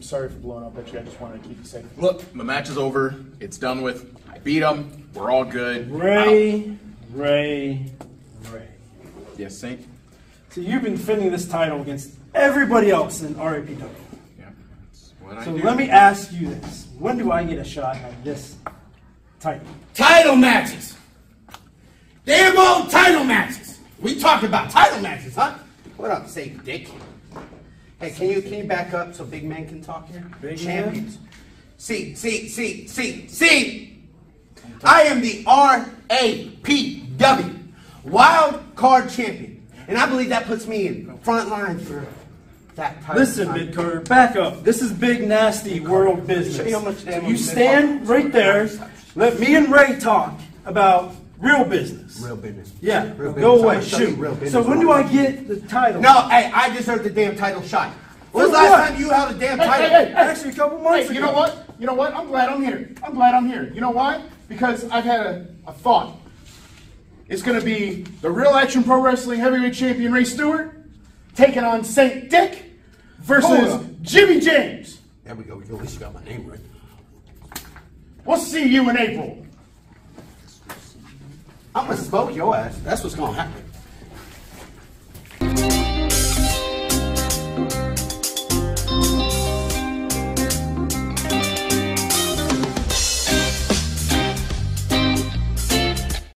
sorry for blowing up at you. I just wanted to keep you safe. Look, my match is over. It's done with. I beat him. We're all good. Ray, Ray, Ray. Yes, Saint. So you've been defending this title against everybody else in RAPW. Yeah, that's what I So do. let me ask you this: When do I get a shot at this title? Title matches. Damn old title matches. We talking about title matches, huh? What up, Saint Dick? Hey, can you can you back up so big man can talk here? Big Champions. See, see, see, see, see. I am the RAPW Wild Card Champion, and I believe that puts me in front line for that title. Listen, mid Carter, back up. This is big, nasty world business. Show you how much So you stand right there. Let me and Ray talk about real business. Real business. Yeah, Real go away. I'm gonna show you Shoot. real business. So when do I get the title? No, hey, I deserve the damn title shot. When's the last time you held a damn title? hey, hey, hey. Actually, a couple months Hey, you know what? You know what? I'm glad I'm here. I'm glad I'm here. You know why? Because I've had a, a thought. It's going to be the Real Action Pro Wrestling Heavyweight Champion Ray Stewart taking on Saint Dick versus. Jimmy James. There we go. At least you got my name right. We'll see you in April. I'm gonna smoke your ass. That's what's gonna happen.